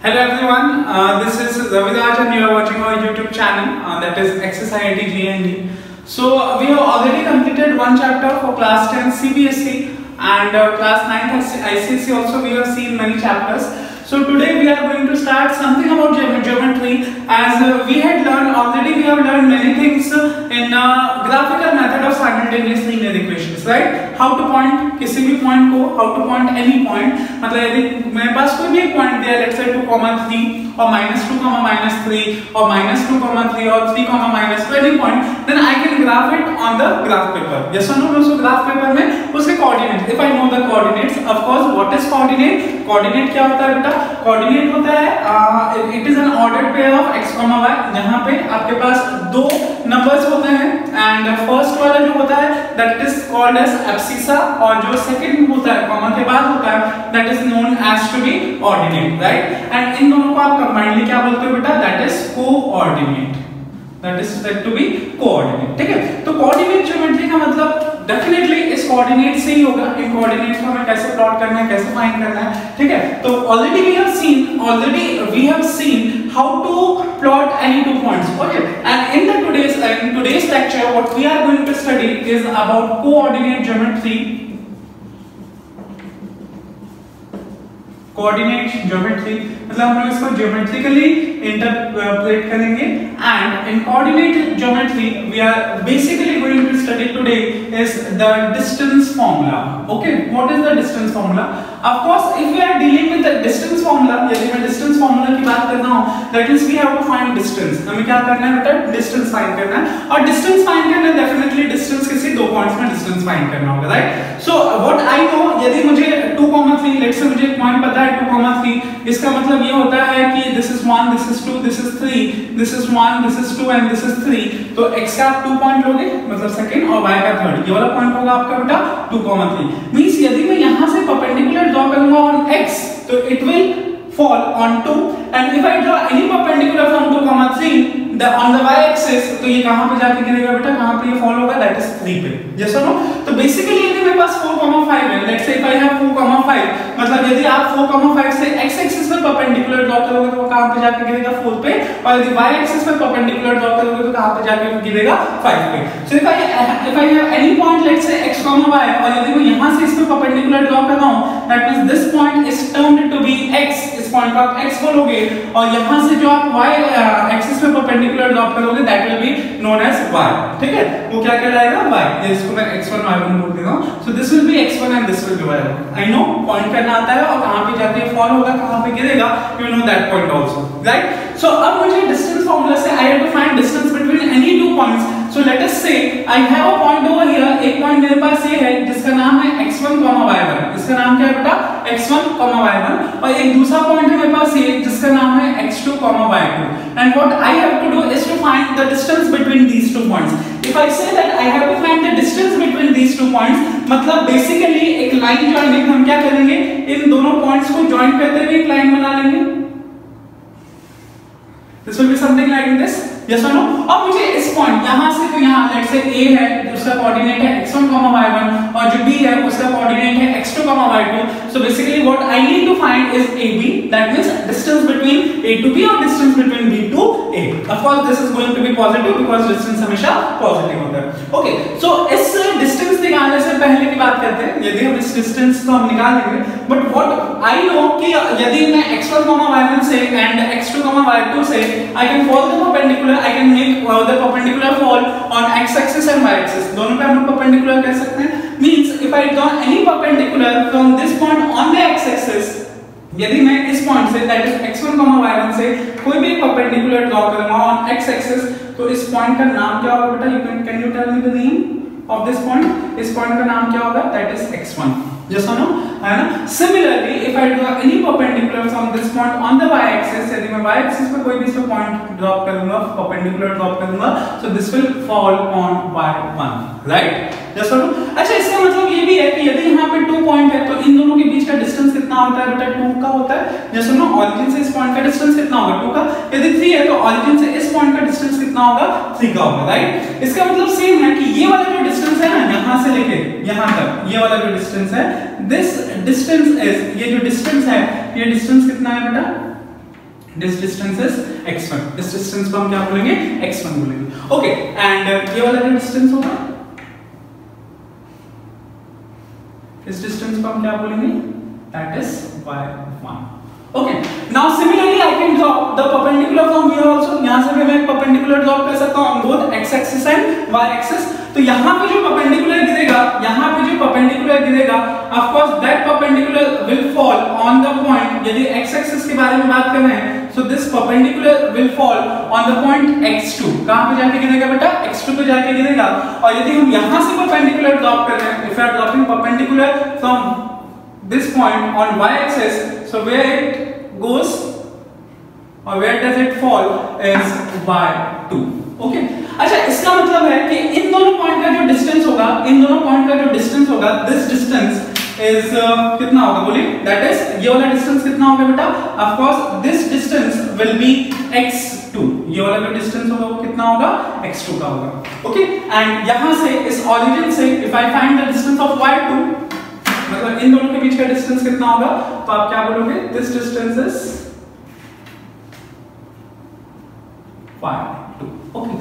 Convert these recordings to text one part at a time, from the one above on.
Hello everyone, uh, this is Raviraj and you are watching our YouTube channel uh, that is XSIIT GND. So we have already completed one chapter for class 10 CBSE and uh, class 9 ICSE also we have seen many chapters. So today we are going to start something about geometry as uh, we had learned already we have learned many things in uh, graphical method of simultaneous linear equations right how to point किसी भी point को how to point any point मतलब यदि मेरे पास कोई भी point दिया let's say 2 3 or minus 2 comma minus 3 or minus 2 comma 3 or 3 comma minus 2 any point then I can graph it on the graph paper yes or no no so graph paper में उसके coordinates if I know the coordinates of course what is coordinate coordinate क्या होता है बेटा coordinate होता है it is an ordered pair of x, y जहाँ पे आपके पास दो नंबर्स होते हैं एंड फ़र्स्ट वाला जो होता है that is called as abscissa और जो सेकंड होता है कॉमा के बाद होता है that is known as to be ordinate right and इन दोनों को आप कंबाइंडली क्या बोलते हो बेटा? That is coordinate that is said to be coordinate ठीक है? तो कोऑर्डिनेट ज्योमेट्री का मतलब डेफिनेटली इस कोऑर्डिनेट से ही होगा। इन कोऑर्डिनेट्स को हमें कैसे प्लॉट करना है, कैसे फाइंड करना है, ठीक है? तो already we have seen already we have seen how to plot any two points okay and in the today's in today's lecture what we are going to study is about coordinate geometry coordinate geometry मतलब हम लोग इसको geometrically interpret करेंगे and in coordinate geometry we are basically going to study today is the distance formula okay what is the distance formula of course if we are dealing with the distance formula यदि मैं distance formula की बात कर रहा हूँ that means we have to find distance हमें क्या करना है बेटा? डिस्टेंस फाइंड करना है. और डिस्टेंस फाइंड करना डेफिनेटली डिस्टेंस किसी दो पॉइंट्स में डिस्टेंस फाइंड करना होगा right so what I know यदि मुझे 2,3 लेट्स से मुझे एक पॉइंट पता है 2,3 इसका मतलब ये होता है कि this is 1 this is 2 this is 3 this is 1 this is 2 and this is 3 तो x का आप 2 पॉइंट लोगे मतलब सेकंड और y का थर्ड ये वाला पॉइंट होगा आपका बेटा 2,3 मींस यदि मैं यहाँ से परपेंडिकुलर ड्रॉ करूँगा ऑन x तो it will fall on 2 and if I draw any perpendicular from 2 comma 3 the on the y axis तो ये कहाँ पे जाके गिरेगा बेटा? कहाँ पे ये fall होगा? That is 3 पे. Yes or no? तो यदि मेरे पास 4 comma 5 है. Let's say if I have 4 comma 5 मतलब यदि आप 4 comma 5 से x axis पे परपेंडिकुलर ड्रॉ करोगे तो कहाँ पे जाके गिरेगा? 4 पे. और यदि y axis पे परपेंडिकुलर ड्रॉ करोगे तो कहाँ पे जाके गिरेगा? 5 पे. So if I if I have any point, let's say x y, और यदि मैं यहाँ से इस पे परपेंडिकुलर ड्रॉ कर रहा हूँ, that means this point is termed to be x. इस पॉइंट को आप x बोलोगे, और यहाँ से जो आप y एक्सिस पे परपेंडिकुलर ड्रॉप करोगे that will be known as y. ठीक है? वो क्या कहलाएगा? Y. इसको मैं x1 y1 बोल देता हूँ. So this will be x1 and this will be y1 I know point करना आता है और कहाँ पे जाके फॉल होगा, कहाँ पे गिरेगा you know that point also right so अब मुझे डिस्टेंस फार्मूला से I have to find distance between any two points so let us say I have a point over here एक पॉइंट मेरे पास ये है जिसका नाम है x1, y1 इसका नाम क्या है बेटा x1, y1 और एक दूसरा पॉइंट है मेरे पास ये जिसका नाम है x2, y2 and what I have to do is to find the distance between these two points if I say that I have to find the distance between these two points मतलब basically एक line joining हम क्या करेंगे इन दोनों points को join करते हुए एक लाइन बना लेंगे this will be something like this yes or no? अब मुझे इस पॉइंट यहाँ से तो यहाँ लेट्स से a है दूसरा कोऑर्डिनेट है x1, y1 और जो b है उसका कोऑर्डिनेट है x2, y2 so basically what I need to find is ab that means distance between a to b or distance between b to a of course this is going to be positive because distance हमेशा positive होता है okay so इस distance निकालने से पहले की बात करते हैं यदि हम इस डिस्टेंस को हम निकाल देंगे बट व्हाट आई नो कि यदि मैं x1, y1 से एंड x2, y2 से can follow the perpendicular I can make uh, the perpendicular fall on x axis and y axis दोनों पे हम लोग perpendicular कह सकते हैं means if I draw any perpendicular from this point on the x axis यदि मैं इस point say that is x1, y1 से कोई भी परपेंडिकुलर ड्रॉ करूँगा ऑन x एक्सिस तो इस पॉइंट का नाम क्या होगा बेटा you can can you tell me the name of this point इस पॉइंट का नाम क्या होगा that is x1 yes or no है ना similarly if i draw any perpendicular from this point on the y axis यदि मैं y axis पे कोई भी इसमें पॉइंट ड्रॉप करूँगा perpendicular ड्रॉप करूँगा so this will fall on y1 right yes or no अच्छा इसका मतलब ये भी है कि यदि यहाँ पे टू पॉइंट है तो इन दोनों के बीच का डिस्टेंस कितना होता है? बेटा टू का होता है। जैसे नो ऑरिजिन से इस पॉइंट का डिस्टेंस कितना होगा? टू का। यदि थ्री है तो ऑरिजिन से इस पॉइंट का डिस्टेंस कितना होगा? थ्री का होगा राइट इसका मतलब सेम है कि ये वाला जो डिस्टेंस है ना, यहाँ से लेके, यहाँ तक, ये वाला जो डिस्टेंस है दिस डिस्टेंस इज़ ये जो डिस्टेंस है, ये डिस्टेंस कितना है बेटा? दिस डिस्टेंस इज़ x1 इस डिस्टेंस को हम क्या बोलेंगे? x1 बोलेंगे। ओके एंड ये वाला जो डिस्टेंस होगा इस डिस्टेंस को हम क्या बोलेंगे that is y1 okay now similarly i can draw the perpendicular from here also यहाँ से भी मैं perpendicular draw कर सकता हूँ on both x axis and y axis तो यहाँ पे जो परपेंडिकुलर गिरेगा, यहाँ पे जो परपेंडिकुलर गिरेगा of course that perpendicular will fall on the point यदि x एक्सिस के बारे में बात कर रहे हैं so this perpendicular will fall on the point x2 कहाँ पे जाके गिरेगा बेटा? x2 पे जाके गिरेगा। और यदि हम यहाँ से परपेंडिकुलर ड्रॉप कर रहे हैं if are dropping perpendicular from this point on y axis so where it goes और where does it fall is y2 okay. अच्छा इसका मतलब है कि इन दोनों पॉइंट का जो डिस्टेंस होगा, इन दोनों पॉइंट का जो डिस्टेंस होगा दिस डिस्टेंस इज़ कितना होगा, बोलिए? दैट इज़ ये वाला डिस्टेंस कितना होगा बेटा? Of course this distance will be x2 ये वाला जो डिस्टेंस होगा, वो कितना होगा? x2 का होगा. ओके एंड यहाँ से, इस ओरिजिन से if I find the distance of y2 मतलब इन दोनों के बीच का डिस्टेंस कितना होगा? तो आप क्या बोलोगे? दिस डिस्टेंस इज़ 5 2 ओके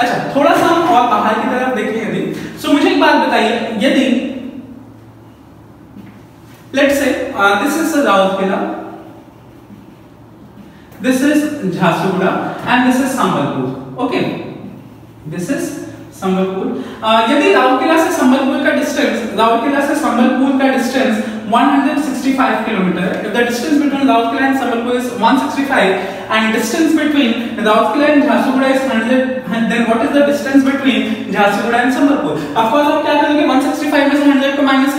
अच्छा थोड़ा सा हम और बाहर की तरफ़ देखें यदि सो मुझे एक बात बताइए, यदि let's say this is Rourkela this is Jharsuguda and this is Sambalpur okay this is Sambalpur यदि राउरकेला से संबलपुर का डिस्टेंस राउरकेला से संबलपुर का distance 165 kilometer if the distance between Rourkela and Sambalpur is 165 and distance between Rourkela and Jharsuguda is 100 then what is the distance between Jharsuguda and Sambalpur of course आप क्या करोगे 165 में से 100 को माइनस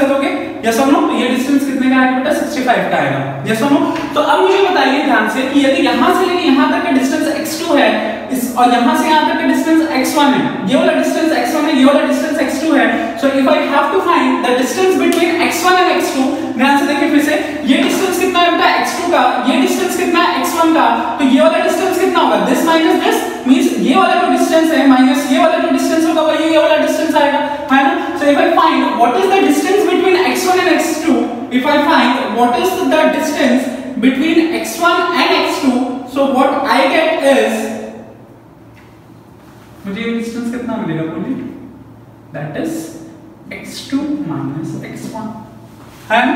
यस और no तो ये distance कितने का आएगा बेटा? 65 का आएगा। यस और नो तो अब मुझे बताइए ध्यान से कि यदि यहाँ से लेके यहाँ तक का डिस्टेंस x2 है, इस और यहाँ से यहाँ तक का डिस्टेंस x1 है, ये वाला डिस्टेंस x1 है, ये वाला डिस्टेंस x2 है so if I have to find the distance between x1 and x2 ध्यान से देखिए फिर से, ये डिस्टेंस कितना है बेटा? x2 का, ये डिस्टेंस कितना है? x1 का तो ये वाला डिस्टेंस कितना होगा? दिस माइनस दिस मींस ये वाला जो डिस्टेंस है माइनस ये वाला जो डिस्टेंस होगा, वही ये वाला डिस्टेंस आएगा, है ना? So if I find what is the distance between x1 and x2 if i find what is the distance between x1 and x2 so what i get is मुझे डिस्टेंस कितना मिलेगा बोलिए that is x2 minus x1 and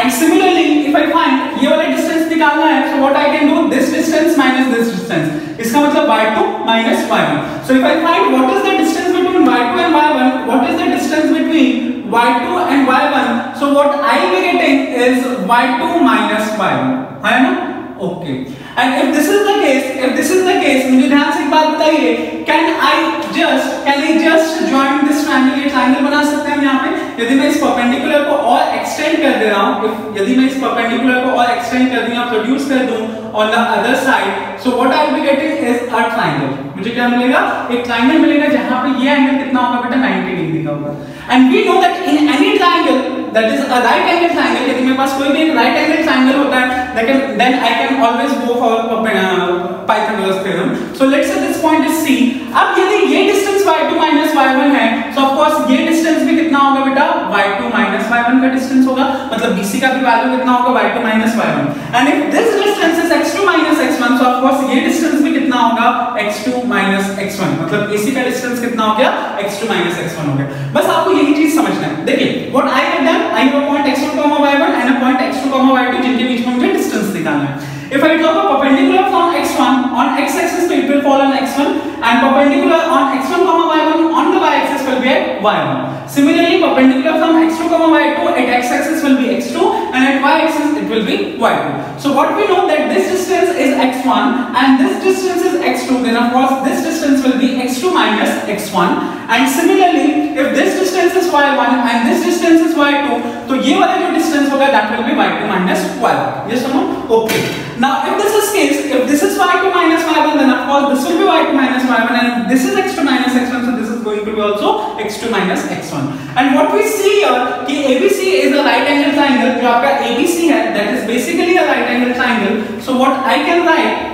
and similarly if i find ये वाला distance निकालना है so what i can do this distance minus this distance इसका मतलब y2 minus y1 so if i find what is the distance between y2 and y1 what is the distance between y2 and y1 so, what i will be getting is y2 minus y1 है ना? Okay and if this is the case if this is the case मुझे ध्यान से एक बात बताइए। Can I just can I just join this triangle ये triangle बना सकते हैं हम यहाँ पे? यदि मैं इस परपेंडिकुलर को और एक्सटेंड कर दे रहा हूँ यदि मैं इस परपेंडिकुलर को और एक्सटेंड कर दूँ या प्रोड्यूस कर दूँ on the other side so what I will be getting is a triangle मुझे क्या मिलेगा? एक ट्रायंगल मिलेगा जहाँ पे ये एंगल कितना होगा बेटा? 90 डिग्री का होगा। And we know that in any triangle that is a right angle triangle यदि मेरे पास कोई भी एक राइट एंगल ट्रायंगल होता है that then I can always go for Pythagoras theorem so let's say this point is C अब यदि ये डिस्टेंस y2 y1 है सो ऑफ़ कोर्स ये डिस्टेंस भी कितना होगा बेटा? Y2 minus y1 का distance होगा, मतलब BC का भी value कितना होगा? y2 minus y1. And if this distance is x2 minus x1, so of course ये distance भी कितना होगा? x2 minus x1. मतलब AC का distance कितना हो गया? x2 minus x1 हो गया. बस आपको यही चीज़ समझना है. देखिए, what I have done, I have a point x1, y1 and a point x2, y2 जिनके बीच में मुझे distance निकालना है. If I drop a perpendicular from x1 on x-axis, so it will fall on x1, and perpendicular on x1, comma y1 on the y-axis will be at y1. Similarly, perpendicular from x2, comma y2 at x-axis will be x2, and at y-axis it will be y2. So what we know that this distance is x1, and this distance is x2. Then of course this distance will be x2 minus x1. And similarly, if this distance is y1 and this distance is y2, तो ये वाला जो distance होगा that will be y2 minus y1. Yes or no? Okay. Now, if this is case, if this is y2 minus y1, then of course this will be y2 minus y1, and if this is x2 minus x1, so this is going to be also x2 minus x1. And what we see here, कि ABC is a right angle triangle, जो आपका ABC है, that is basically a right angle triangle. So what I can write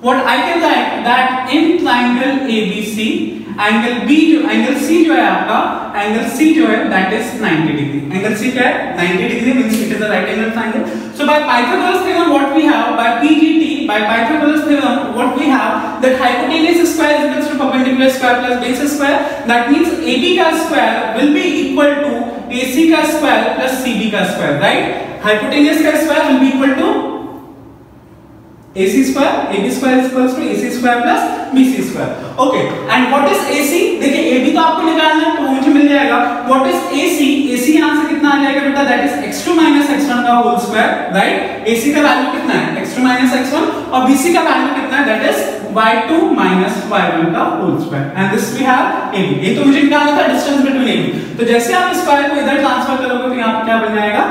what I can write that in triangle ABC angle B जो angle C जो है आपका angle C जो है that is 90 degree angle C क्या है? 90 degree means it is a right angle triangle so by Pythagoras theorem what we have by PGT by Pythagoras theorem what we have that hypotenuse square is equal to perpendicular square plus base square that means AB का square will be equal to AC का square plus CB का square right hypotenuse का square will be equal to AC square AB square is equals to AC square plus BC square. Okay. And what is AC? देखिए AB तो आपको निकालना है तो मुझे मिल जाएगा. What is AC? AC यहाँ से कितना आ जाएगा बेटा? That is x2 minus x1 का whole square, right? AC का वैल्यू कितना है? x2 minus x1 और BC का वैल्यू कितना है? That is y2 minus y1 का whole square. And this we have AB. ये तो मुझे निकालना था distance between AB. तो जैसे आप स्क्वायर को इधर ट्रांसफ़र करोगे तो यहाँ पे क्या बन जाएगा?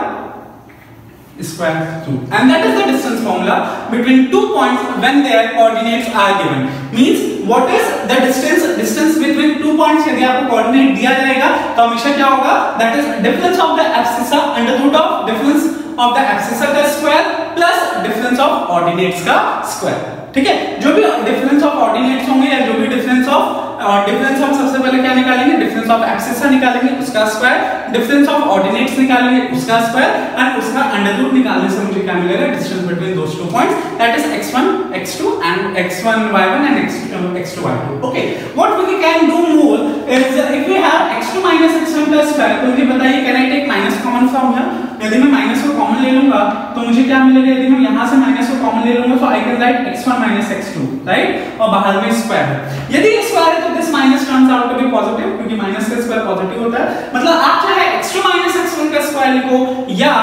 Square 2 and that is the distance formula between two points when their coordinates are given means what is the distance distance between two points यदि आपको coordinate दिया जाएगा तो हमेशा क्या होगा that is difference of the abscissa under root of difference of the abscissa का square plus difference of ordinates का square ठीक है जो भी डिफरेंस ऑफ़ ऑर्डिनेट्स होंगे या जो भी डिफरेंस ऑफ़ डिफरेंस ऑफ़ सबसे पहले क्या निकालेंगे? डिफरेंस ऑफ़ एक्सिसा निकालेंगे, उसका स्क्वायर डिफरेंस ऑफ़ ऑर्डिनेट्स निकालेंगे, उसका स्क्वायर एंड उसका अंडर रूट निकालने से मुझे क्या मिलेगा? Distance between those two points that is x1 x2 and x1 y1 and x2 x2 y2 okay. What we can do more is if we have x2 minus x1 का square तो मुझे बताइए can I take minus common from here यदि मैं minus को common ले लूँगा तो मुझे क्या मिलेगा? यदि मैं यहाँ से माइनस को कॉमन ले लूँगा तो I can write x1 minus x2 right और बाहर में स्क्वायर है यदि स्क्वायर है तो this minus terms out to be positive क्योंकि माइनस का स्क्वायर पॉजिटिव होता है। मतलब आप चाहे x2 minus x1 का स्क्वायर लिखो या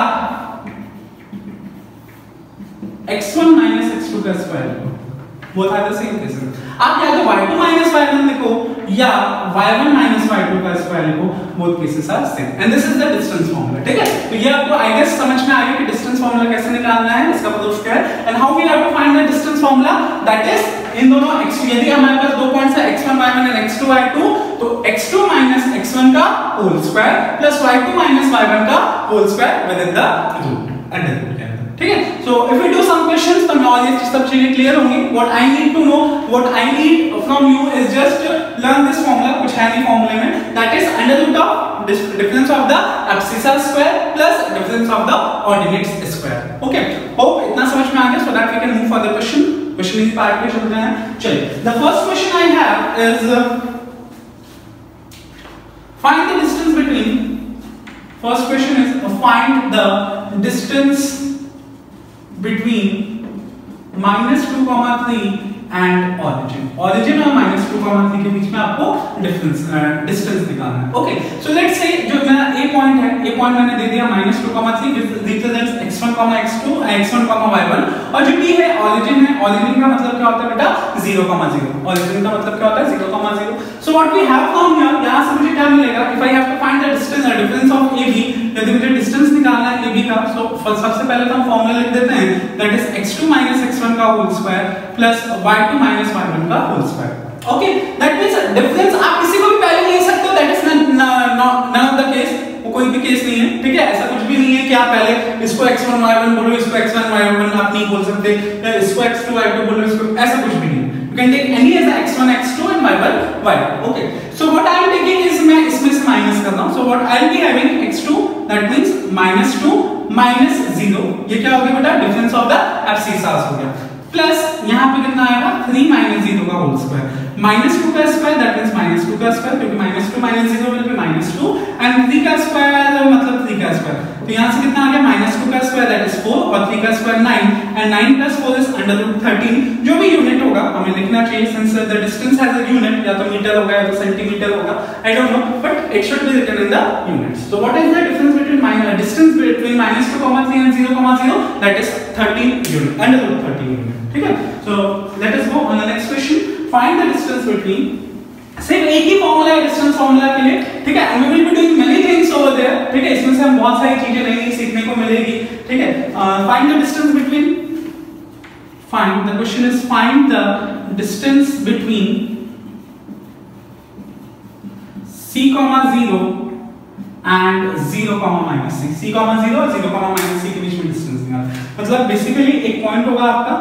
x1 minus x2 का स्क्वायर लिखो। Both are the same cases आप या तो y2 minus y1 लिखो, या y1 minus y2 का स्क्वायर लिखो, both cases are same. And this is the distance formula, ठीक है? तो ये आपको आई गेस समझ में आ गया कि डिस्टेंस फार्मूला कैसे निकालना है, इसका मतलब क्या है? And how we have to find the distance formula that is in दोनों x यदि हमारे पास दो पॉइंट्स है x1 y1 and x2 y2 तो x2 minus x1 का whole square plus y2 minus y1 का whole square within the root under root ठीक है? So if we do some questions तो मैं ये सब चीज़ें क्लियर होंगी. What I need to know what I need from you is just learn this formula कुछ है नहीं फार्मूले में. That is under root of difference of the abscissa square plus difference of the ordinates square okay hope इतना समझ में आ गया so that we can move for the question question इस पार्ट पे चल रहे हैं. चलिए the first question I have is the distance between first question is uh, find the distance between minus 2 comma 3 and origin origin और minus 2 comma 3 के बीच में आपको डिफरेंस डिस्टेंस निकालना है ओके सो लेट्स से जो मेरा a पॉइंट है a पॉइंट मैंने दे दिया minus 2 comma 3 represents x1 comma x2 x1 comma y1 और जो b है origin है origin का मतलब क्या होता है बेटा 0 comma 0 origin का मतलब क्या होता है 0 comma 0 so what we have from here यहाँ से मुझे क्या मिलेगा if i have to find the distance the difference of ab यदि मुझे डिस्टेंस निकालना है ab का सो सबसे पहले तो हम फार्मूला लिख देते हैं। दैट इज़ x2 x1 का whole square plus y2 y1 का whole square okay that means difference आप किसी को भी पहले ले सकते हो। That is none of the case वो कोई भी केस नहीं है। ठीक है? ऐसा कुछ भी नहीं है कि आप पहले इसको x1 y1 बोलो, इसको x1 y1 आप नहीं बोल सकते। या इसको x2 y2 बोलो, इसको ऐसा कुछ भी नहीं you can take any as x1 x2 and y1 y1 okay? So, what i am taking is मैं इसमें से माइनस कर रहा हूँ। So, what i'll be having x2 that means minus 2 minus 0 ये क्या हो गया बेटा? डिफरेंस ऑफ़ द एब्सिसास हो गया. प्लस यहाँ पे कितना आएगा? थ्री माइनस ज़ीरो का होल स्क्वायर माइनस टू का square that means minus two का स्क्वायर क्योंकि minus two minus zero minus two and three का स्क्वायर मतलब थ्री का स्क्वायर तो यहाँ से कितना आ गया माइनस टू का स्क्वायर दैट इज़ फोर और थ्री का square nine and nine plus four is under root thirteen जो भी यूनिट होगा हमें लिखना चाहिए since the distance has a unit या तो मीटर होगा या तो सेंटीमीटर होगा I don't know but it should be written in the units so what is the difference between minus distance between minus 2 comma 3 and 0 comma 0 that is 13 unit under root 13 unit ठीक है so let us go on the next question find the distance between सिर्फ़ एक ही formula है distance formula के लिए, ठीक है? We will be doing many things over there ठीक है? इसमें से हम बहुत सारी चीज़ें नई नई सीखने को मिलेगी, ठीक है? Find the distance between find the question is find the distance between c comma 0 and 0 comma minus c. C comma 0 और 0 comma minus c के बीच में डिस्टेंस निकालना मतलब बेसिकली एक पॉइंट होगा आपका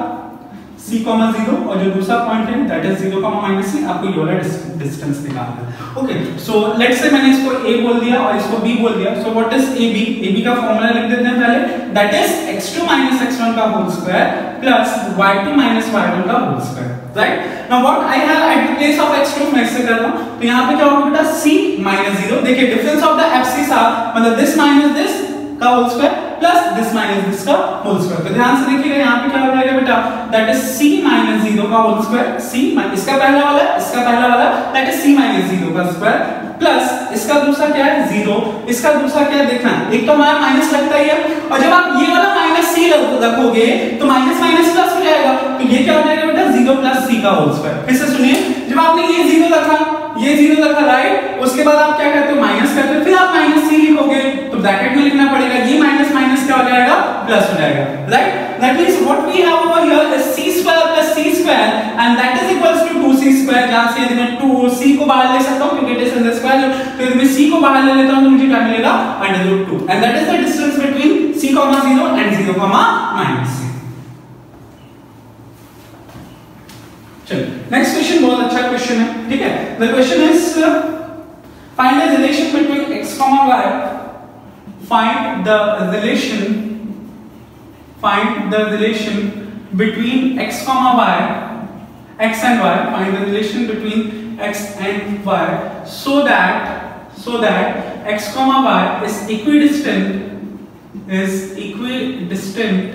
c कॉमा ज़ीरो और जो दूसरा पॉइंट है that is zero comma minus C आपको ये वाला डिस्टेंस निकालना है। ओके सो लेट्स से मैंने इसको a बोल दिया और इसको b बोल दिया। So what is ab ab का फार्मूला लिख देते हैं पहले। दैट इज़ x2 x1 का whole square plus y2 y1 का whole square right now what I have at place of x2 मैं इससे कर रहा हूँ। तो यहाँ पे क्या होगा बेटा? C 0 देखिए डिफरेंस ऑफ़ द fc सा मतलब दिस माइनस दिस का whole square plus this minus this का होल स्क्वायर। तो ध्यान से देखिएगा, यहाँ पे क्या हो जाएगा बेटा? दैट इज़ c माइनस 0 का होल स्क्वायर। C इसका पहला वाला, इसका पहला वाला दैट इज़ c माइनस 0 का स्क्वायर। प्लस इसका दूसरा क्या है? 0 इसका दूसरा क्या देखना, एक तो हमारा माइनस लगता ही है। और जब आप ये वाला माइनस c रखोगे तो माइनस माइनस प्लस हो जाएगा। तो ये क्या हो जाएगा बेटा? 0 प्लस c का होल स्क्वायर। फिर से सुनिए, जब आपने ये 0 रखा ये ज़ीरो रखा राइट उसके बाद आप क्या करते हो? माइनस करते हो फिर आप माइनस सी लिखोगे। तो ब्रैकेट में लिखना पड़ेगा ये माइनस माइनस क्या हो जाएगा प्लस हो जाएगा right that means what we have over here is C square plus C square and that is equals to 2c square जहाँ से यदि मैं 2c को बाहर ले सकता हूँ क्योंकि it is in the square तो यदि मैं c को बाहर ले लेता हूँ तो मुझे क्या मिलेगा? √2 and that is the distance between c, 0 and 0, minus 9 चलो नेक्स्ट क्वेश्चन बहुत अच्छा क्वेश्चन है ठीक है the question is find the relation between x y find the relation find the relation between x y x and y find the relation between x and y so that so that x y is equidistant is equidistant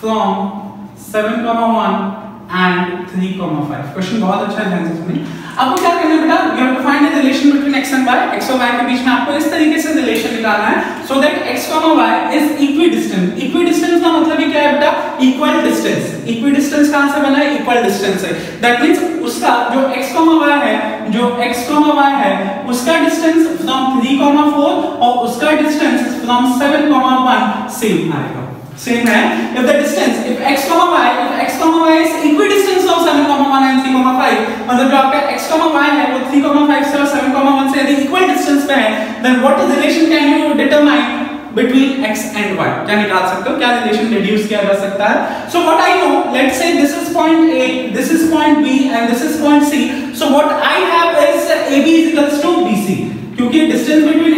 from 7 comma 1 and 3,5 question बहुत अच्छा है सुनिए आपको क्या करना है बेटा? You have to find the relation between x and y. x और y के बीच में आपको इस तरीके से रिलेशन निकालना है so that x, y is equidistant equidistance का मतलब ही क्या है बेटा? इक्वल डिस्टेंस इक्विडिस्टेंस कहाँ से बना है इक्वल डिस्टेंस है दैट मींस उसका जो x, y है जो x, y है उसका डिस्टेंस फ्रॉम 3, 4 और उसका डिस्टेंस फ्रॉम 7, 1 सेम आएगा। Same है if the distance if x comma y if x comma y is equidistant from 7 comma 1 and 3 comma 5 मतलब जो आपका x comma y है वो 3 comma 5 से और 7 comma 1 से यदि equal distance पे है then what is the relation can you determine between x and y क्या निकाल सकते हो क्या रिलेशन डिड्यूस किया जा सकता है so what i know let's say this is point a this is point b and this is point c so what i have is ab is equals to bc क्योंकि distance between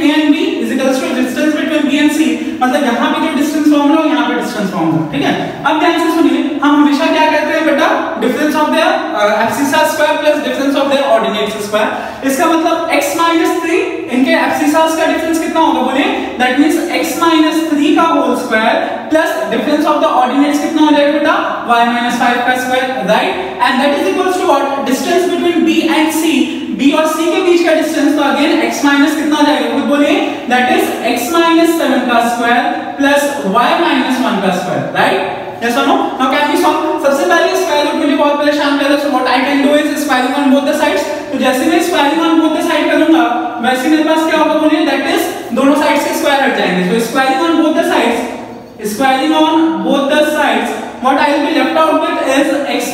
and c मतलब यहाँ पे जो distance formula हो यहाँ पे distance formula ठीक है? अब ध्यान से सुनिए, हम हमेशा क्या कहते हैं बेटा? Difference of their abscissa square plus difference of their ordinates square इसका मतलब x 3 इनके एब्सिसास का डिफरेंस कितना होगा, बोलिए? दैट मींस x 3 का whole square plus difference of the ordinates कितना हो जाएगा बेटा? y 5 का square right and that is equals to what distance between b and c. b और c के बीच का डिस्टेंस तो अगेन x माइनस कितना जाएगा? खुद बोलिए दैट इज़ x माइनस 7 का स्क्वायर प्लस y माइनस 1 का स्क्वायर राइट यस और no now can we solve सबसे पहले स्क्वायर रूट के लिए बहुत परेशान कर रहे so what I can do is squaring on both the sides तो जैसे मैं squaring on both the side करूँगा, वैसे मेरे पास क्या होगा बोलिए दैट इज़ दोनों साइड से स्क्वायर हट जाएँगे। So squaring on both the sides squaring on both the sides what I will be left out with is x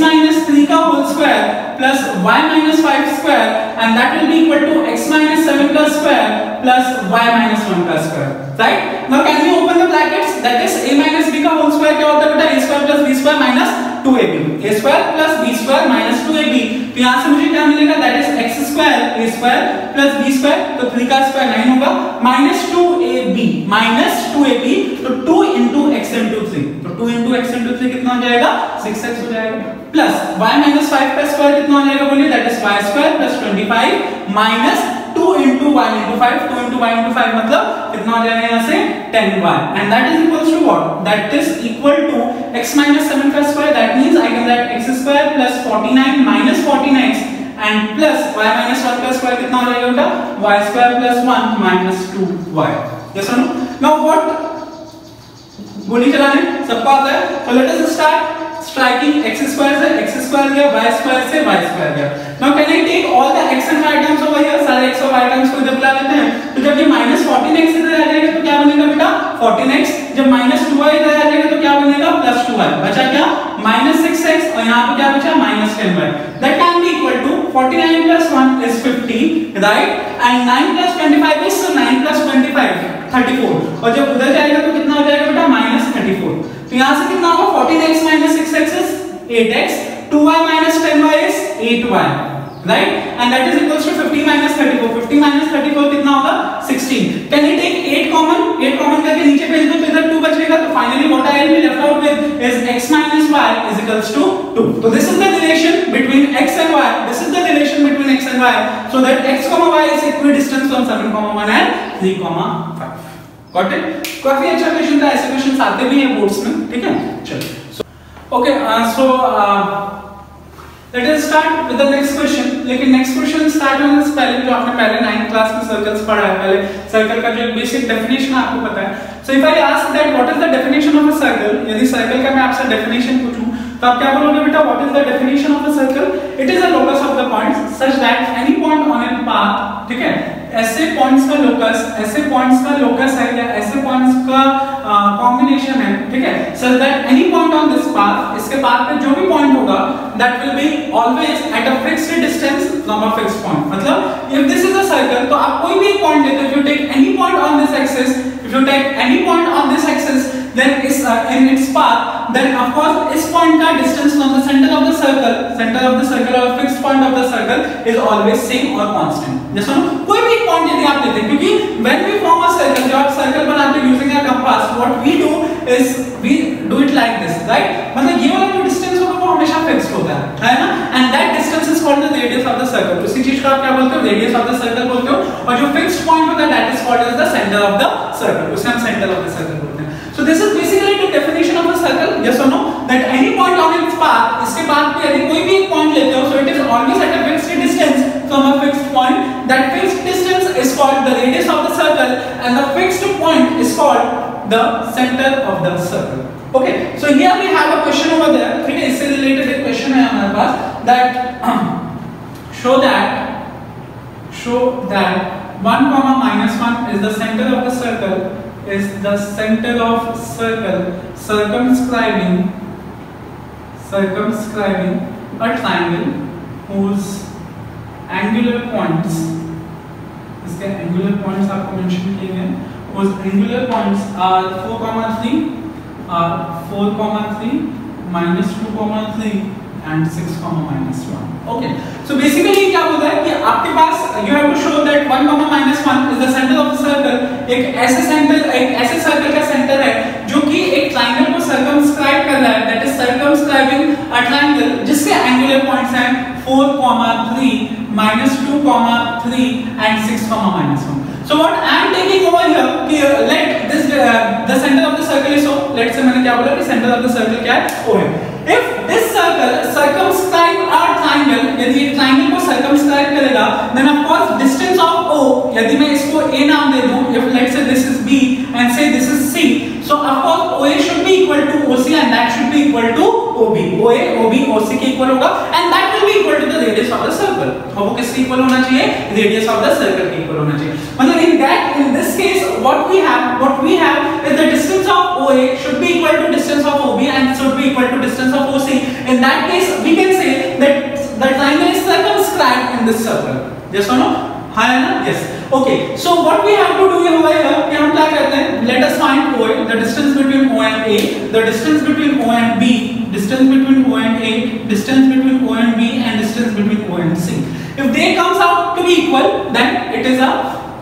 plus y minus 5 square and that will be equal to x minus 7 ka square plus y minus 1 ka square right now can we open the brackets that is a minus b ka whole square क्या होता है बेटा a square plus b square minus 2ab a square plus b square minus 2ab तो यहाँ से मुझे क्या मिलेगा that is x square a square plus b square तो 3 का स्क्वायर 9 होगा minus 2ab minus 2ab तो 2 into x into 3 तो 2 into x into 3 कितना हो जाएगा 6x हो जाएगा प्लस y minus 5 का स्क्वायर कितना हो जाएगा बोलिए that is y square plus 25 minus 2 into y into 5 2 into y into 5 मतलब कितना हो जाएगा यहाँ से 10y and that is equals to what that is equal to x minus 7 का square that means I can write x square plus 49 minus 14x and plus y minus 1 का square कितना हो जाएगा बेटा y square plus 1 minus 2y yes or no now what गोली चलाने सबको आता है तो let us start striking x square से x स्क्वायर गया y स्क्वायर से y स्क्वायर गया now can I take all the x and y terms over here सारे x और y टर्म्स को इधर बुला लेते हैं। तो जब ये -14x इधर आ जाएगा तो क्या बनेगा बेटा? 14x जब -2y इधर आ जाएगा तो क्या बनेगा? +2y बचा क्या? -6x और यहाँ पे क्या बचा? -10y that can be equal to 49 plus 1 is 50 right and 9 plus 25 is 9 plus 25 34 और जब उधर जाएगा तो कितना हो जाएगा बेटा? -34 तो यहाँ से कितना होगा? 14x minus 6x is 8x 2y minus 10y is 8y right and that is equals to 50 minus 34 50 minus 34 कितना होगा 16 can you take 8 common 8 common करके नीचे भेज दो तो इधर 2 बचेगा तो finally what I will be left out with is x minus y is equals to 2 so this is the relation between x and y this is the relation between x and y so that x comma y is equidistant from 7 comma 1 and 3 comma 5 got it काफ़ी अच्छा question था ऐसे questions आते भी हैं boards में ठीक है चलो okay so let us start with the next question लेकिन नेक्स्ट क्वेश्चन स्टार्ट होने से पहले जो आपने पहले 9th क्लास में सर्कल्स पढ़ा है, पहले सर्कल का जो बेसिक डेफिनेशन आपको पता है। So if I ask that what is the definition of a circle यदि सर्कल का मैं आपसे डेफिनेशन पूछूँ तो आप क्या बोलोगे बेटा? What is the definition of a circle it is a locus of the points such that any point on a path ठीक है? ऐसे पॉइंट्स का लोकस ऐसे पॉइंट्स का लोकस है या ऐसे पॉइंट्स का कॉम्बिनेशन है, ठीक है? सो दैट पाथ इसके बाद पे जो भी पॉइंट होगा that will be always at a fixed distance from a fixed point मतलब if this is a circle तो आप कोई भी पॉइंट लेते हो you take any point on this axis if you take any point on this axis then is uh, in its path then of course इस point का distance from the center of the circle center of the circle or fixed point of the circle is always same or constant जैसे ना कोई भी point यदि आप लेते हैं क्योंकि when we form a circle जब आप circle बनाते हैं using a compass what we do is we do it like this right मतलब ये वाला जो distance होगा वो हमेशा fixed होता है है ना and that distance is called the radius of the circle उसी चीज़ को आप क्या बोलते हो radius of the circle बोलते हो और जो fixed point होता है that is called as the center of the circle उसे हम center of the circle बोलते हैं So this is basically the definition of a circle. Yes or no? That any point on its path, इसके path पे यदि कोई भी एक point लेते हो, so it is always at a fixed distance from a fixed point. That fixed distance is called the radius of the circle, and the fixed point is called the center of the circle. Okay. So here we have a question over there. ठीक है, इससे related एक question है हमारे पास that show that show that 1 comma minus 1 is the center of the circle is the center of circle circumscribing circumscribing a triangle whose angular points इसके angular points आपको mention किए हैं whose angular points are 4 comma 3 are 4 comma 3 minus 2 comma 3 and 6 comma minus 1 okay so basically क्या बोलता है कि आपके पास you have to show that 1 comma minus 1 is the center of the circle एक ऐसे सेंटर एक ऐसे सर्कल का सेंटर है जो कि एक ट्रायंगल को सर्कमस्क्राइब कर रहा है that is circumscribing a triangle जिसके एंगुलर पॉइंट्स हैं 4 comma 3 minus 2 comma 3 and 6 comma minus 1 so what i am taking over here कि let this uh, the center of the circle is so let's say मैंने क्या बोला कि center of the circle क्या है o है if this circle circumscribe a triangle यदि एक triangle को circumscribe करेगा then of course distance of o यदि मैं इसको a नाम दे दूँ if let's say this is b and say this is c so of course oa should be equal to oc and that should be equal to ob oa ob oc के equal होगा and that will be equal to the radius of the circle और वो किसके equal होना चाहिए radius of the circle के equal होना चाहिए मतलब in that in this case what we have what we have is the distance of oa should be that case we can say that the triangle is circumscribed in this circle yes or no हाँ है ना yes okay so what we have to do here over here कि हम क्या कहते हैं let us find o the distance between o and a the distance between o and b distance between o and a distance between o and b and distance between o and c if they comes out to be equal then it is a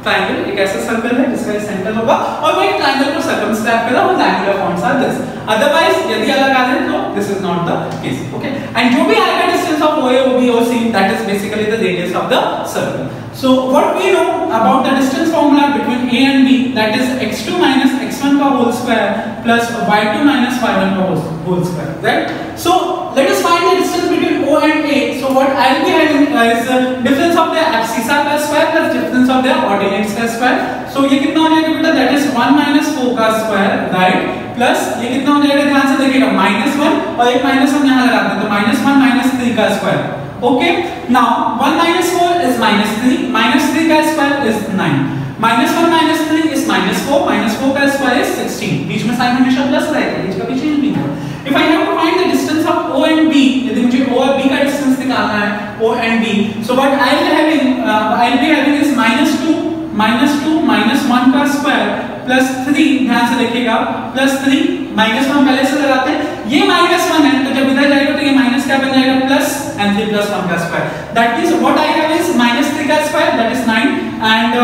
triangle एक ऐसा circle है जिसका ये centre होगा और वो एक triangle को सर्कमस्क्राइब कर रहा है angular points are this otherwise यदि अलग आ जाए तो this is not the case okay and जो भी आएगा distance of OA OB OC that is basically the radius of the circle so, what we know about the distance formula between a and b, that is x2 minus x1 का whole square plus y2 minus y1 का whole square right so let us find the distance between o and a so what i will be having uh, is the difference of the abscissa का square plus difference of the ordinates का square so ये कितना हो जाएगा बेटा that is 1 minus 4 का square right plus ये कितना हो जाएगा ध्यान से देखिएगा minus 1 और एक minus हम यहाँ लगाते हैं तो minus 1 minus 3 का square okay now 1 minus 4 is minus 3 minus 3 का square is 9 minus 1 minus 3 is minus 4 minus 4 का square is 16 बीच में साइन हमेशा प्लस रहेगा बीच का भी चेंज नहीं होगा if i have to find the distance of o and b यदि मुझे o और b का डिस्टेंस निकालना है o and b so what i will having uh, i will be having is minus 2 minus 2 minus one का square plus three ध्यान से देखिएगा। प्लस थ्री माइनस वन पहले से लगाते हैं। ये माइनस वन है तो जब इधर जाएगा तो ये माइनस क्या बन जाएगा? Plus and three plus one का square that is what I have is minus three का square that is nine and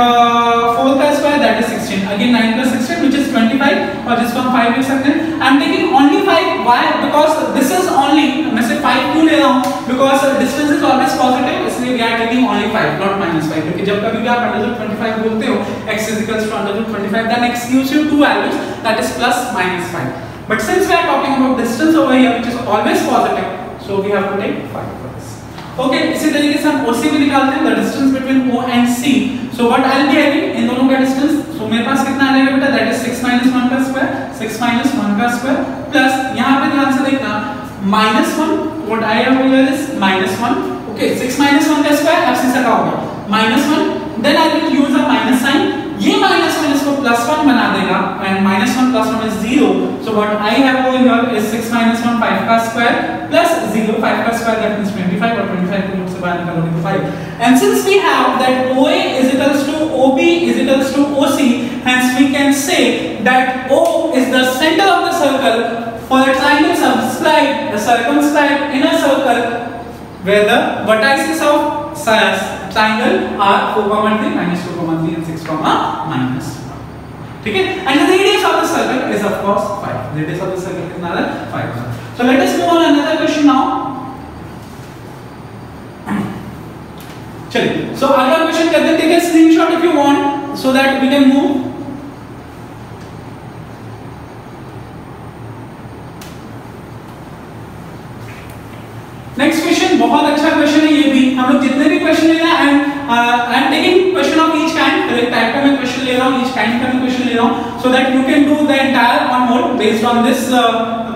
four का square that is sixteen again nine plus sixteen which is twenty five और जिसको हम five लिख सकते हैं। I am taking only five why because this is only सिर्फ़ five क्यों ले रहा हूँ because distance is always positive इसलिए we are taking only five not minus five क्योंकि जब कभी भी आप अंडर रूट ट्वेंटी फाइव बोलते हो x under root 25 then x gives you two values that is plus minus 5 but since we are talking about distance over here which is always positive so we have to take 5 for this okay इसी तरीके से हम OC भी निकालते हैं the distance between O and C so what I'll be having इन दोनों का distance so मेरे पास कितना आ जाएगा बेटा that is 6 minus 1 का square 6 minus 1 का square plus यहाँ पे ध्यान से देखना minus 1 what I have here is minus 1 okay 6 minus 1 का square अब सका का होगा minus 1 then I will use a minus sign. ये माइनस वन इसको प्लस वन बना देगा and minus one plus one is zero so what I have over here is 6 माइनस 1 5 का स्क्वायर प्लस 0 5 का स्क्वायर दैट मींस 25 और 25 को root से बाहर निकालोगे तो 5 and since we have that OA is equals to OB is equals to OC hence we can say that O is the center of the circle for a triangle subscribed the circumscribed in a circle where the vertices of triangle are 4 3 minus 2 3 and 6 minus 1 ठीक है and the radius of the circle is of course 5 the radius of the circle कितना है 5 so let us move on another question now चलिए सो अगला question कर हैं take a screenshot if you want so that we can move next question बहुत अच्छा question है ये भी। हम लोग जितने भी क्वेश्चन ले रहे हैं I am taking question of each kind एक टाइप का मैं क्वेश्चन ले रहा हूँ ईच काइंड का मैं क्वेश्चन ले रहा हूँ so that you can do the entire on mode based on this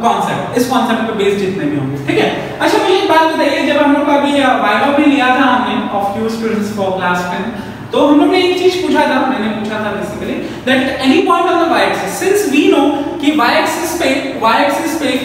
concept इस कॉन्सेप्ट पे बेस्ड जितने भी होंगे, ठीक है? अच्छा मुझे एक बात बताइए, जब हम लोग अभी वाइवा भी लिया था हमने of few students for class 10 तो हम लोग ने एक चीज़ पूछा था, मैंने पूछा था basically that any point on the y axis since we know कि y एक्सिस पे y एक्सिस पे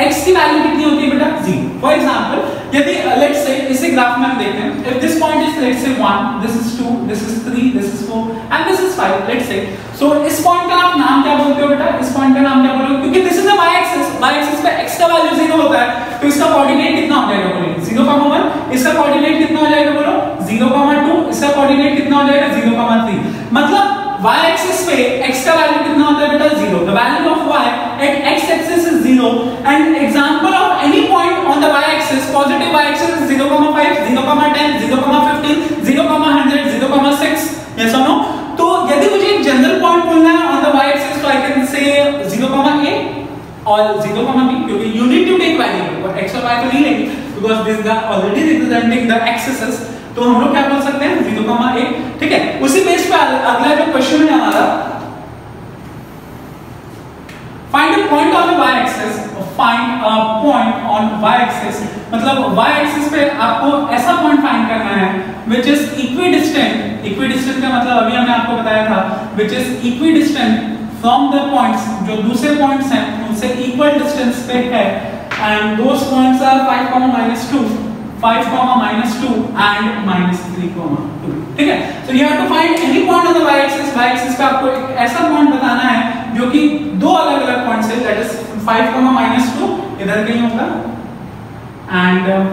x की वैल्यू कितनी होती है बेटा? 0 फॉर एग्जांपल यदि लेट्स से इसे ग्राफ में हम देखते हैं if this point is let's say 1 this is 2 this is 3 this is 4 and this is 5 let's say so इस पॉइंट का आप नाम क्या बोलते हो बेटा? इस पॉइंट का नाम क्या बोलोगे? क्योंकि this is the y axis y axis पे x का वैल्यू 0 होता है तो इसका कोऑर्डिनेट कितना हो जाएगा बोलो? 0, 1 इसका कोऑर्डिनेट कितना हो जाएगा बोलो? 0, 2 इसका कोऑर्डिनेट कितना हो जाएगा? 0, 3 मतलब y axis पे x का वैल्यू कितना होता है बेटा 0 the value of y at x axis is 0 and example of any point on the y axis positive y axis is 0 5 0 10 0 15 0 100 0 6 yes or no तो यदि मुझे एक जनरल पॉइंट बोलना है on the y axis तो I can say 0 a और 0 b क्योंकि you need to take value और x और y तो नहीं लेंगे because these are already representing the axes तो हम लोग क्या बोल सकते हैं? ज़ीरो कमा एक। ठीक है? उसी बेस पे अगला जो क्वेश्चन है हमारा find a point on y axis find a point on y axis मतलब y एक्सिस पे आपको ऐसा पॉइंट फाइंड करना है व्हिच इज़ इक्विडिस्टेंट इक्विडिस्टेंट का मतलब अभी हमने आपको बताया था which is equidistant from the points जो दूसरे पॉइंट्स हैं उनसे इक्वल डिस्टेंस पे है and those points are 5, 2 5 comma minus 2 and minus 3 comma 2 ठीक है? So you have to find any point on the y axis y axis पे आपको एक ऐसा पॉइंट बताना है जो कि दो अलग अलग पॉइंट्स है दैट इज़ 5 comma minus 2 इधर कहीं होगा। And uh,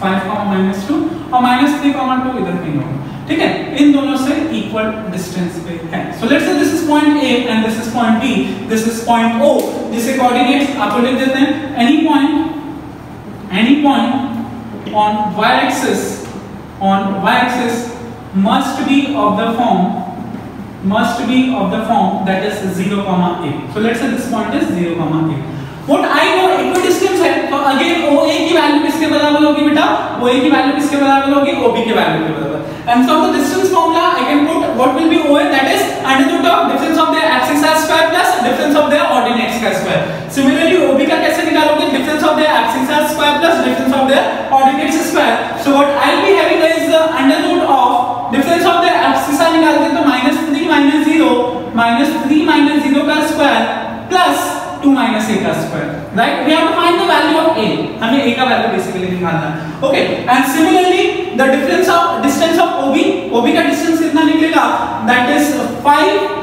5 comma minus 2 और minus 3 comma 2 इधर कहीं होगा। ठीक है? इन दोनों से इक्वल डिस्टेंस पे है। So let's say this is point A and this is point B this is point O जिसे कोऑर्डिनेट्स आपको लिख देते हैं any point any point on y-axis on y-axis must be of the form must be of the form that is 0 comma a. So let's say this point is 0 comma a what i know equidistance है तो again oa की value किसके बराबर होगी बेटा oa की value किसके बराबर होगी ob के वैल्यू के बराबर and from the distance formula i can put what will be oa that is under root of difference of their axis square plus difference of their ordinates का square similarly ob का कैसे निकालोगे difference of their axis square plus difference of their ordinates square so what i'll be having is the under root of difference of their axis निकालते तो minus 3 minus 0 minus 3 minus 0 का square 2 minus a का square, right? We have to find the value of a. हमें a का value basically निकालना है। Okay, and similarly, the difference of, distance of ob ob का distance कितना निकलेगा? That is 5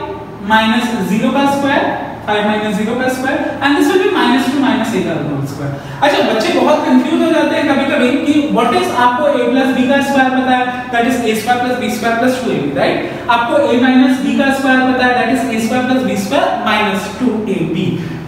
minus zero का square five minus zero का square and this will be minus two minus a का whole square अच्छा बच्चे बहुत कंफ्यूज हो जाते हैं कभी कभी कि व्हाट इज़ आपको a प्लस b का स्क्वायर पता है? That is a square plus b square plus 2ab right आपको a माइनस b का स्क्वायर पता है that is a square plus b square minus 2ab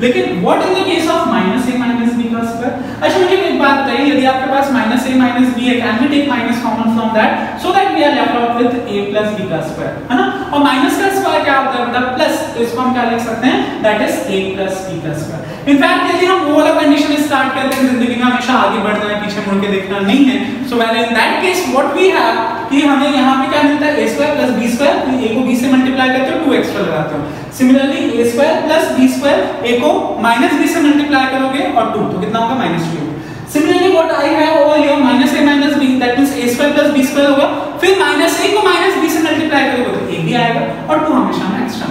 लेकिन what in the case of minus a minus b का square अच्छा मुझे एक बात बताइए यदि आपके पास माइनस ए माइनस बी है can we take minus common from that so that we are left out with a plus b का स्क्वायर है ना? और माइनस का स्क्वायर क्या होता है? मतलब प्लस तो इसको हम क्या लिख सकते हैं? That is a plus b का स्क्वायर इनफैक्ट यदि हम वो वाला कंडीशन स्टार्ट करते हैं ज़िंदगी में हमेशा आगे बढ़ना है पीछे मुड़ के देखना नहीं है। So well in that case what we have कि हमें यहाँ पे क्या मिलता है? A square plus b square a को b से मल्टीप्लाई करते हो 2 एक्स्ट्रा लगाते हो। Similarly a square plus b square a को माइनस b से मल्टीप्लाई करोगे और 2 तो कितना होगा? Minus 2 Similarly, what I have over here minus a minus b that means a square plus b square होगा। फिर minus a को minus b से मल्टीप्लाई करोगे तो a भी आएगा और 2 हमेशा हम एक्स्ट्रा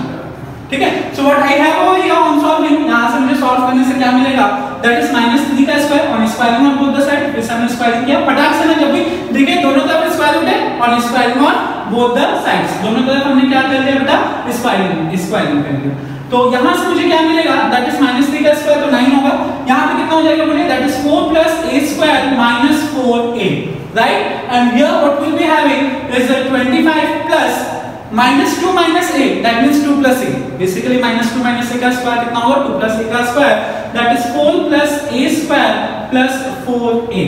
ठीक है? So what I have over here on solving यहाँ से मुझे सॉल्व करने से क्या मिलेगा? दैट इज़ -3 का square on squaring on both the side फिर हमने स्क्वायरिंग किया। फटाक से ना जब भी देखिए दोनों तरफ़ स्क्वायर रूट है और squaring on both the sides दोनों तरफ़ हमने क्या कर लिया बेटा? स्क्वायरिंग स्क्वायरिंग कर लिया। तो यहाँ से मुझे क्या मिलेगा? दैट इज़ -3 का स्क्वायर तो 9 होगा। यहाँ पे कितना हो जाएगा बोलिए that is 4 a square 4a right and here what will be having is 25 plus minus 2 minus a that means 2 plus a basically minus 2 minus a का स्क्वायर कितना होगा 2 plus a का square that is 4 plus a square plus 4a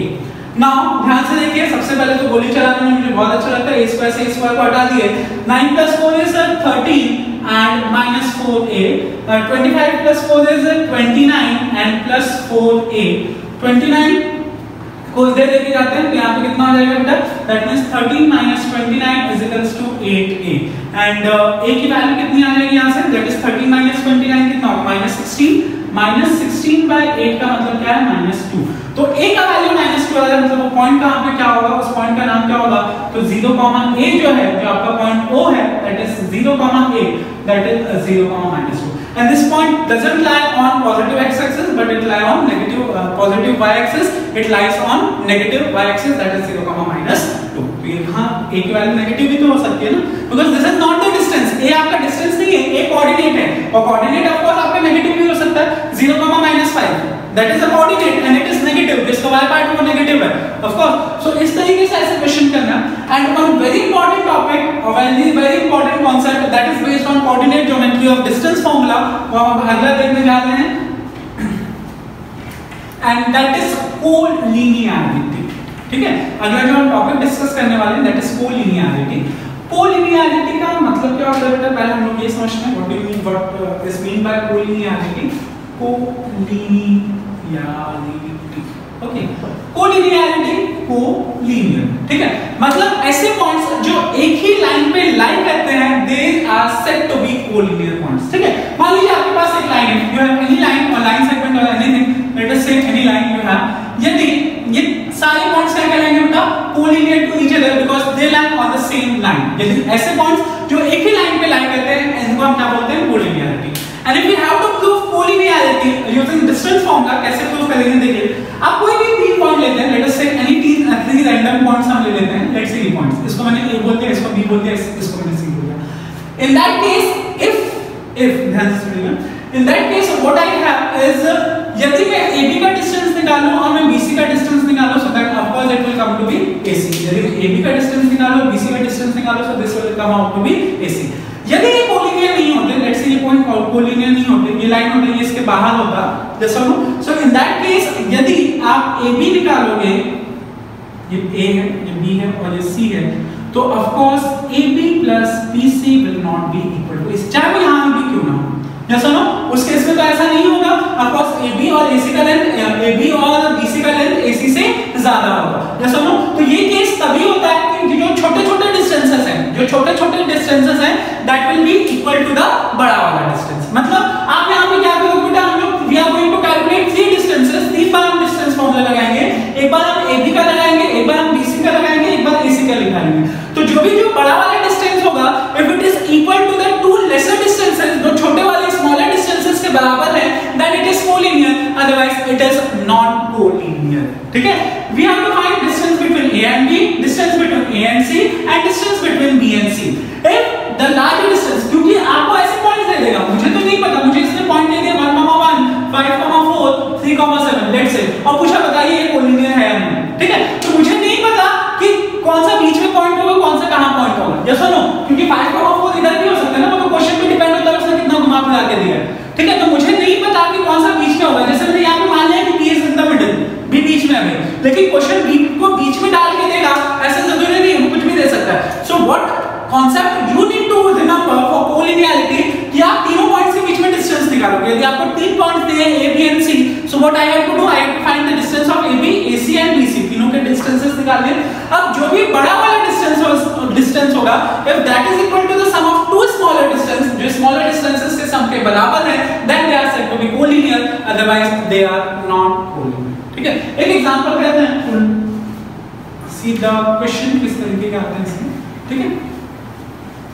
now ध्यान से देखिए सबसे पहले तो गोली चलाने में मुझे बहुत अच्छा लगता है a स्क्वायर से a स्क्वायर को हटा दिए 9 plus 4 is 13 and minus 4a uh, 25 plus 4 is 29 and plus 4a 29 को इधर लेके जाते हैं। यहाँ पे कितना हो जाएगा बेटा? That means 13 minus 29 is equals to 8a and a की वैल्यू कितनी आ जाएगी यहाँ से? दैट इज़ 13 minus 29 कितना होगा? Minus 16 minus 16 by 8 का मतलब क्या है? Minus 2 तो a का वैल्यू minus 2 आ मतलब वो पॉइंट कहाँ पे क्या होगा? उस पॉइंट का नाम क्या होगा? तो 0, a जो है जो आपका पॉइंट o है that is 0, a. That is 0, minus 2 and this point doesn't lie on positive x axis but it lie on negative uh, positive y axis it lies on negative y axis that is 0 comma minus 2 तो यहाँ a की value negative भी तो हो सकती है ना because this is not the distance a आपका डिस्टेंस नहीं है a कोऑर्डिनेट है और कोऑर्डिनेट ऑफ़ कोर्स आपका नेगेटिव भी हो सकता है 0 comma minus 5 that is a coordinate and it is negative जिसका y पार्ट वो नेगेटिव है of course so इस तरीके से ऐसे क्वेश्चन करना and one very important topic a very very important concept that is based on coordinate geometry of distance formula वो हम अगला देखने जा रहे हैं and that is collinearity ठीक है अगला जो हम टॉपिक डिस्कस करने वाले हैं दैट इज़ कोलिनियरिटी कोलिनियरिटी का मतलब क्या होता है बेटा पहले हम लोग ये समझते हैं what do you mean what is mean by collinearity collinearity okay collinearity collinear ठीक है? मतलब ऐसे पॉइंट्स जो एक ही लाइन पे लाइन करते हैं they are said to be collinear points ठीक है? मान लीजिए आपके पास एक लाइन है. यू हैव एनी लाइन और लाइन सेगमेंट और anything let us say any line you have यदि ये सारे पॉइंट्स क्या कहलाएँगे बेटा? Collinear to each other because they line on the same line यदि ऐसे पॉइंट्स जो एक ही लाइन पे लाइन करते हैं, इनको हम क्या बोलते हैं? Collinearity and if you have two distance formula कैसे प्रूव करेंगे देखिए। आप कोई भी तीन पॉइंट लेते हैं लेट अस से एनी तीन थ्री रैंडम पॉइंट्स हम ले लेते हैं लेट्स से ये पॉइंट्स इसको मैंने ए बोलते हैं, इसको बी बोलते हैं, इसको मैंने सी बोला in that case if if ध्यान से सुनिएगा। In that case what I have is यदि मैं AB का डिस्टेंस निकालूं और मैं BC का डिस्टेंस निकालूं so that of course it will come to be AC यदि मैं AB का डिस्टेंस निकालूं BC का डिस्टेंस निकालूं so this will come out to be AC यदि ये होते लेट्स से ये पॉइंट कोलिनियर नहीं होते ये लाइन होती है इसके बाहर होता जैसा know so in that case यदि आप AB निकालोगे, ये A है, ये B है और ये C है तो of course AB BC will not be equal to इस चाहे वो यहाँ भी क्यों ना हो। जैसा नो उस केस में तो ऐसा नहीं होगा। ऑफ़ कोर्स AB और AC का लेंथ AB और BC का लेंथ AC से ज़्यादा होगा। जैसा नो तो ये केस तभी होता है कि जो डिस्टेंसेस हैं। जो छोटे-छोटे डिस्टेंसेस हैं that will be equal to the बड़ा वाला डिस्टेंस मतलब आप यहाँ पे क्या करोगे बेटा, हम लोग we are going to calculate three distances तीन बार हम डिस्टेंस फार्मूला लगाएँगे। एक बार हम AB का लगाएँगे, एक बार हम BC का लगाएँगे, एक बार AC का लगाएँगे। तो जो भी जो बड़ा वाला डिस्टेंस होगा if it is equal to the two lesser distances जो छोटे वाले स्मॉलर डिस्टेंसेस के बराबर है then it is collinear otherwise it is non collinear ठीक है? We have to find distance between A and B distance between C and B and assim, to be collinear otherwise they are not collinear ठीक है? एक example कहते हैं see the question किस तरीके के आते हैं इसमें? ठीक है?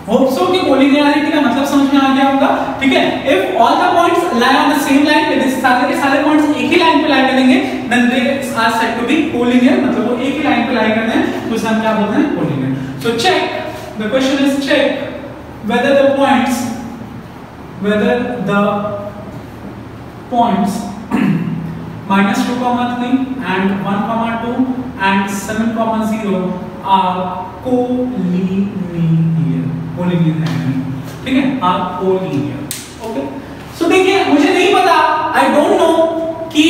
होप सो कि कोलिनियरिटी का मतलब समझ में आ गया होगा। ठीक है? If all the points lie on the same line यदि सारे के सारे पॉइंट्स एक ही लाइन पे लाई करेंगे then they are said to be collinear मतलब वो एक ही लाइन पे लाई करते हैं तो उसे हम क्या बोलते हैं? Collinear so check the question is check whether the points, whether the points minus 2 comma 3 and 1 comma 2 and 7 comma 0 are collinear collinear है ठीक है are collinear ओके सो देखिए मुझे नहीं पता आई डोंट नो कि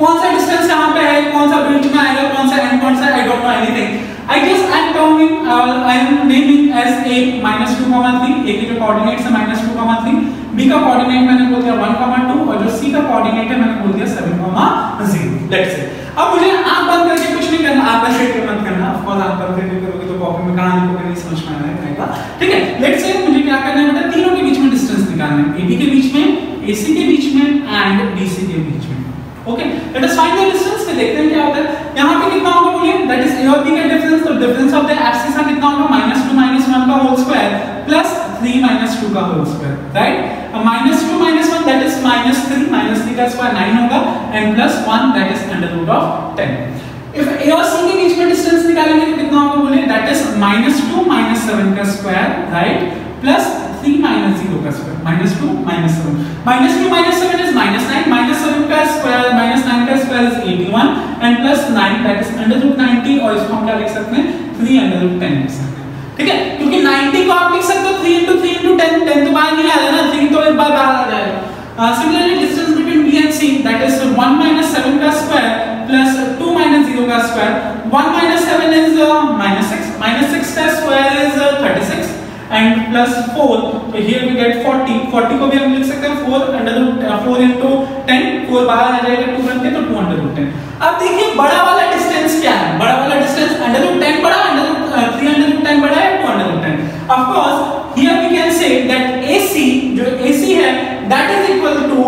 कौन सा डिस्टेंस कहाँ पे है कौन सा बीच में आएगा कौन सा एंड पॉइंट है I don't know anything I guess I am uh, I am naming as a minus two comma three a के जो coordinates है minus two comma three b का coordinate मैंने बोल दिया one comma two और जो c का coordinate है मैंने बोल दिया seven comma zero that's it अब मुझे आँख बंद करके कुछ नहीं करना आप ऐसे करके मत करना ऑफ़ कोर्स आँख बंद करके करोगे तो कॉपी में कहाँ लिखोगे नहीं समझ में आएगा ठीक है लेट्स से मुझे क्या करना है बेटा तीनों के बीच में डिस्टेंस निकालना है ab के बीच में ac के बीच में एंड bc के बीच में okay let us find the distance फिर देखते हैं क्या होता है। यहाँ पे कितना होगा बोलिए? दैट इज़ और बी का डिफरेंस तो डिफरेंस ऑफ़ द एक्सिस का कितना होगा? -2 -1 का होल स्क्वायर प्लस 3 2 का होल स्क्वायर राइट अब -2 -1 दैट इज़ -3 -3 का स्क्वायर 9 होगा and plus 1 that is under root of 10 if A और सी के बीच में डिस्टेंस निकालेंगे तो कितना होगा बोलिए? दैट इज़ -2 7 का स्क्वायर राइट प्लस 3 minus 0 का square minus 2 minus 7 minus 2 minus 7 is minus 9 minus 7 का स्क्वायर minus 9 का square is 81 and plus 9 that is under root 90 और इसको हम क्या लिख सकते हैं 3 under root 10 लिख सकते हैं ठीक है क्योंकि 90 को आप लिख सकते हो 3 into 3 into 10 10 तो बाहर नहीं आ रहा ना 3 तो बार बाहर आ जाएगा similarly distance between b and c that is 1 minus 7 का स्क्वायर plus 2 minus 0 का square 1 minus 7 is uh, minus 6 minus 6 का square is uh, 36 plus 4 so here we get 40 40 को भी हम लिख सकते हैं 4 अंडर रूट 4 into 10 4 बाहर आ जाएगा 2 बन के तो 2 अंडर रूट 10 अब देखिए बड़ा वाला डिस्टेंस क्या है? बड़ा वाला डिस्टेंस अंडर रूट 10 बड़ा अंडर रूट 3 अंडर रूट 10 बड़ा है 2 under root 10 of course here we can say that AC जो AC है that is equal to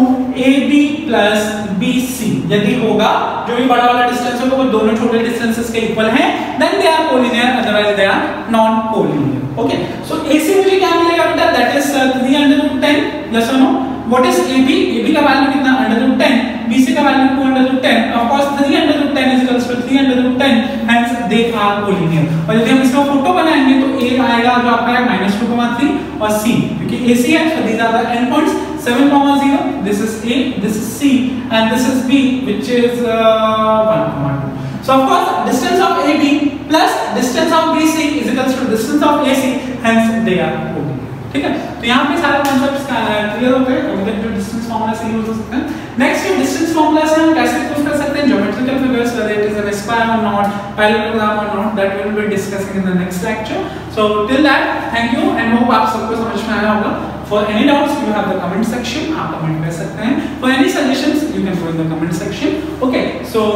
AB plus BC यदि होगा, जो भी बड़ा वाला डिस्टेंस होगा, वो दोनों छोटे डिस्टेंसेस के इक्वल हैं. Then they are collinear otherwise they are non collinear okay so AC मुझे क्या मिलेगा बेटा? That is 3 under root 10 yes no what is AB AB का वैल्यू कितना? अंडर रूट 10 BC का value 2 under root 10 of course 3 under root 10 is equals to 3 under root 10 hence they are collinear और यदि हम इसका फ़ोटो बनाएँगे तो A आएगा जो आपका है -2,3 और C. क्योंकि AC है so these are the endpoints 7 comma 0 this is A this is C and this is B which is uh, 1 comma 2 so of course distance of AB plus distance of BC is equals to distance of AC hence they are equal ठीक है तो यहाँ पे सारे concepts clear हो गए अभी तक जो डिस्टेंस फार्मूला से यूज़ हो सकते हैं नेक्स्ट जो डिस्टेंस फार्मूला से हम कैसे यूज़ कर सकते हैं geometrical figures whether it is an square or not parallelogram or not that we will be discussing in the next lecture so till that thank you and hope आप सबको समझ में आया होगा For any doubts, you have the comment section. आप comment कर सकते हैं. For any suggestions, you can go in the comment section. Okay, so